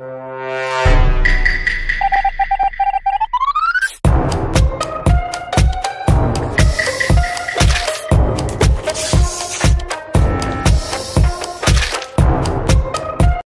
Bye.